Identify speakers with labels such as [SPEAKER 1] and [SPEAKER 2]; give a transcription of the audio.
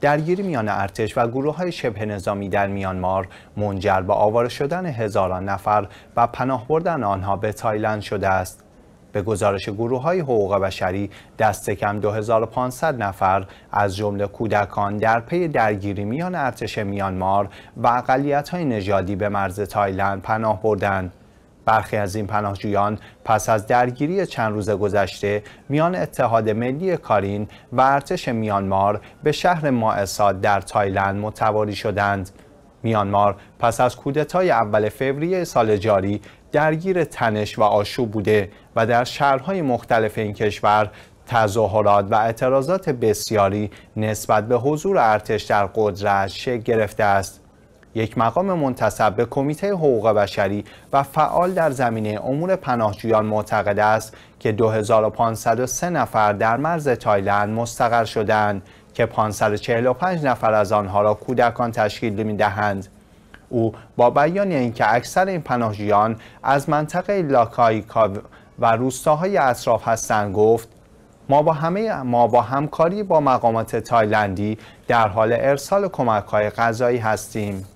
[SPEAKER 1] درگیری میان ارتش و گروه های شبه نظامی در میانمار منجر به آواره شدن هزاران نفر و پناه بردن آنها به تایلند شده است. به گزارش گروه های حقوق بشری دست کم 2500 نفر از جمله کودکان در پی درگیری میان ارتش میانمار و اقلیت های نژادی به مرز تایلند پناه بردند. برخی از این پناهجویان پس از درگیری چند روز گذشته میان اتحاد ملی کارین و ارتش میانمار به شهر مائساد در تایلند متواری شدند. میانمار پس از کودتای اول فوریه سال جاری درگیر تنش و آشوب بوده و در شهرهای مختلف این کشور تظاهرات و اعتراضات بسیاری نسبت به حضور ارتش در قدرت شکل گرفته است. یک مقام منتصب به کمیته حقوق بشری و فعال در زمینه امور پناهجویان معتقد است که 2503 نفر در مرز تایلند مستقر شدند که 545 نفر از آنها را کودکان تشکیل می دهند. او با بیان اینکه اکثر این پناهجویان از منطقه لاکایکا و روستاهای اطراف هستند گفت ما با همه ما با همکاری با مقامات تایلندی در حال ارسال کمک های غذایی هستیم